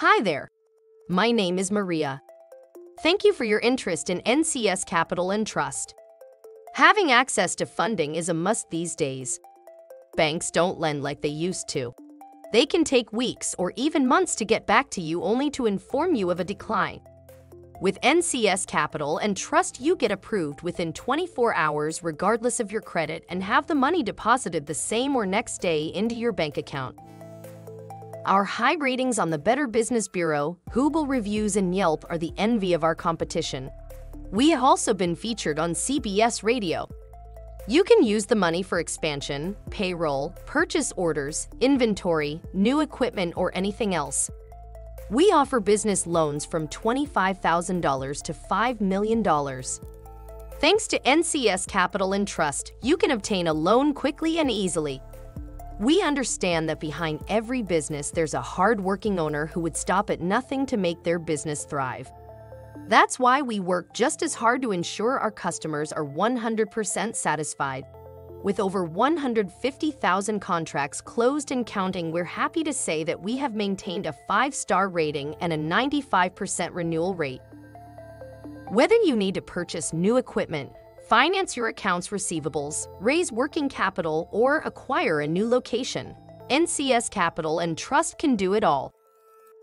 Hi there. My name is Maria. Thank you for your interest in NCS Capital and Trust. Having access to funding is a must these days. Banks don't lend like they used to. They can take weeks or even months to get back to you only to inform you of a decline. With NCS Capital and Trust, you get approved within 24 hours regardless of your credit and have the money deposited the same or next day into your bank account. Our high ratings on the Better Business Bureau, Google reviews, and Yelp are the envy of our competition. We have also been featured on CBS Radio. You can use the money for expansion, payroll, purchase orders, inventory, new equipment, or anything else. We offer business loans from $25,000 to $5 million. Thanks to NCS Capital and Trust, you can obtain a loan quickly and easily. We understand that behind every business, there's a hard-working owner who would stop at nothing to make their business thrive. That's why we work just as hard to ensure our customers are 100% satisfied. With over 150,000 contracts closed and counting, we're happy to say that we have maintained a five star rating and a 95% renewal rate. Whether you need to purchase new equipment, finance your accounts receivables, raise working capital, or acquire a new location, NCS Capital and Trust can do it all.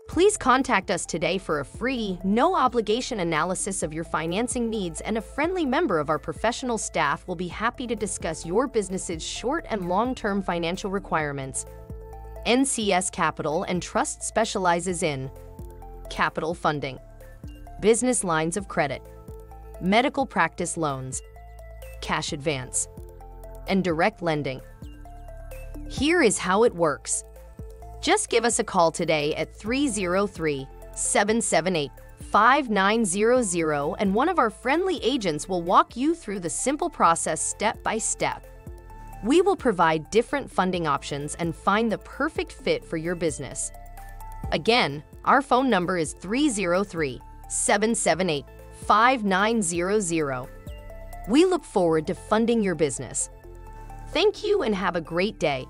Please contact us today for a free, no obligation analysis of your financing needs, and a friendly member of our professional staff will be happy to discuss your business's short and long term financial requirements. NCS Capital and Trust specializes in capital funding, business lines of credit, medical practice loans, cash advance, and direct lending. Here is how it works. Just give us a call today at 303 778 5900 and one of our friendly agents will walk you through the simple process step by step. We will provide different funding options and find the perfect fit for your business. Again, our phone number is 303 778 5900. We look forward to funding your business. Thank you and have a great day.